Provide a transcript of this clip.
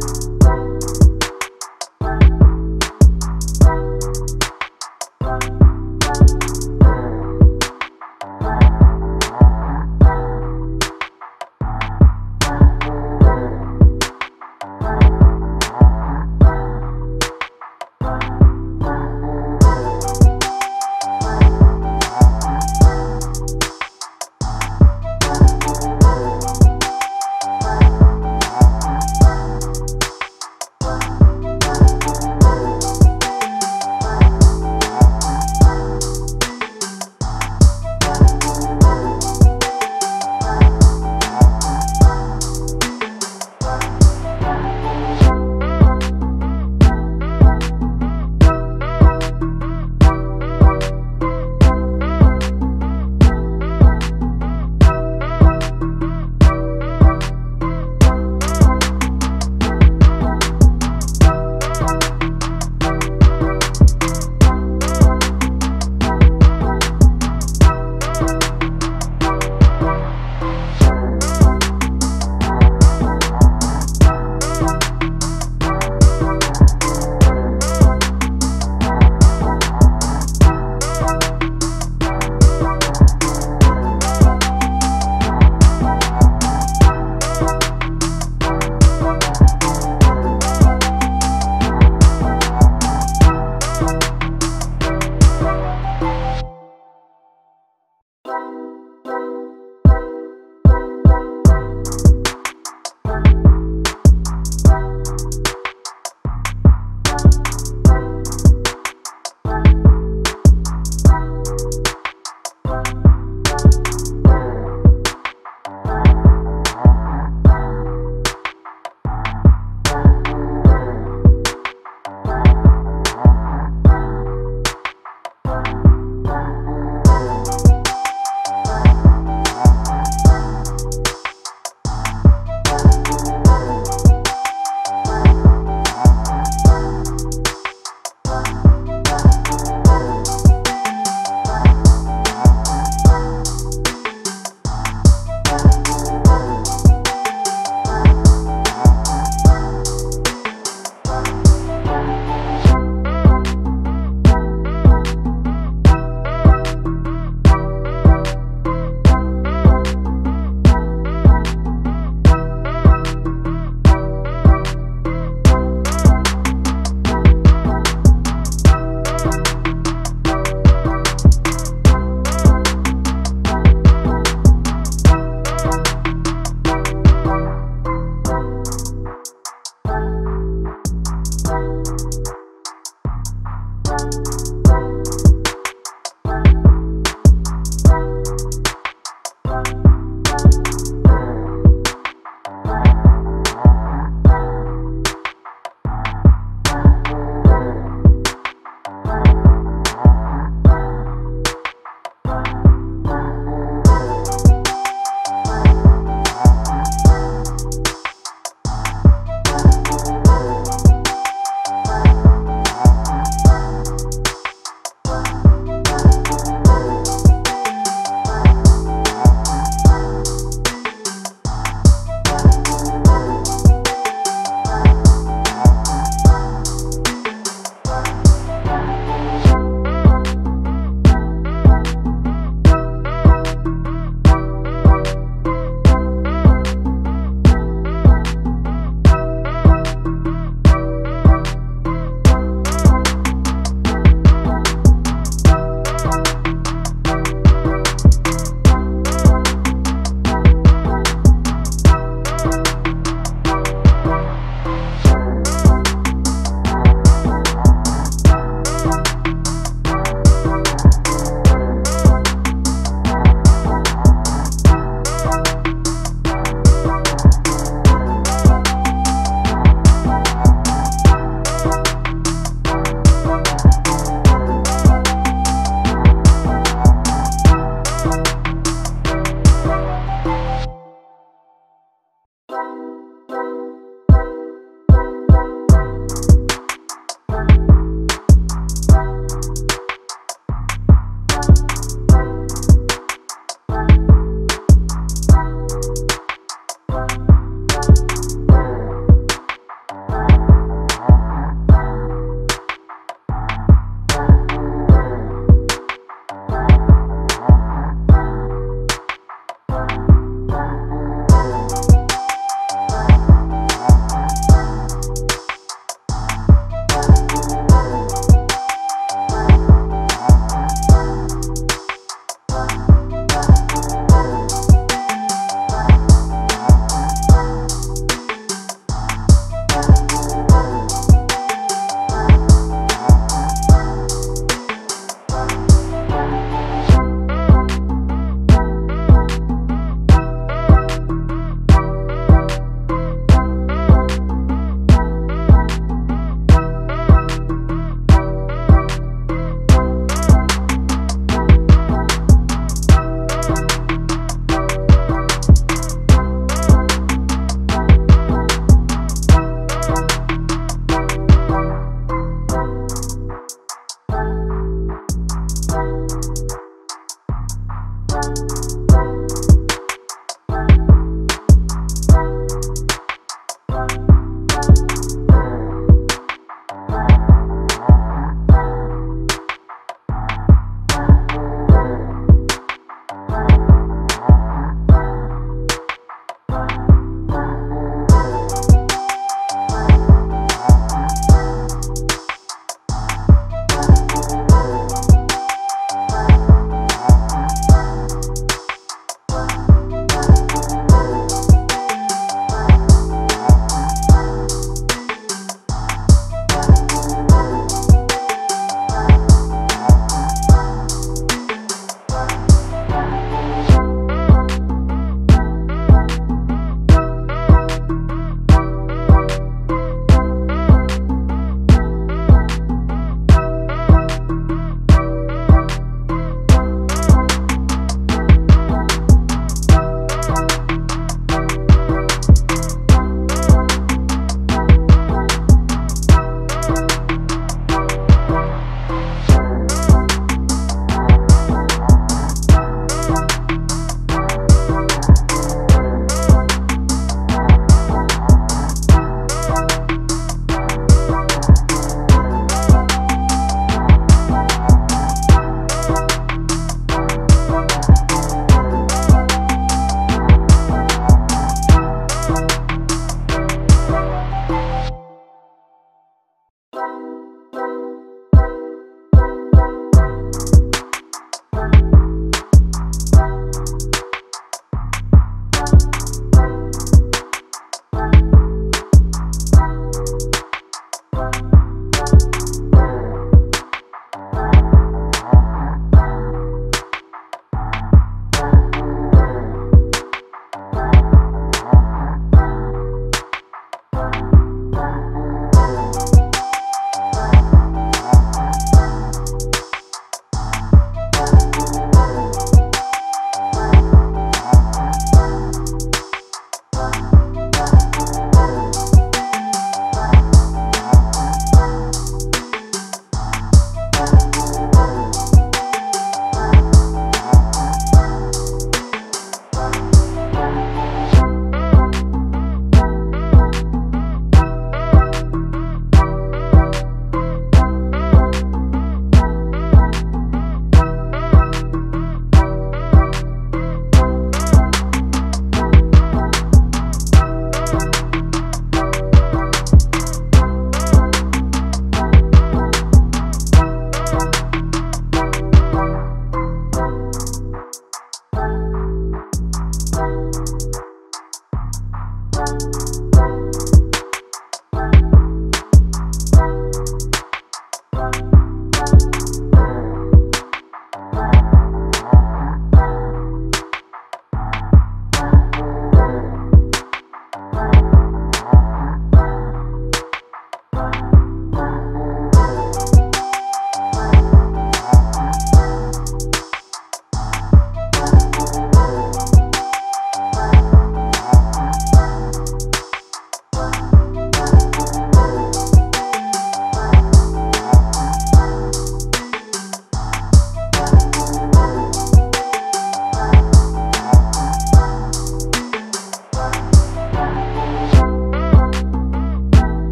Bye.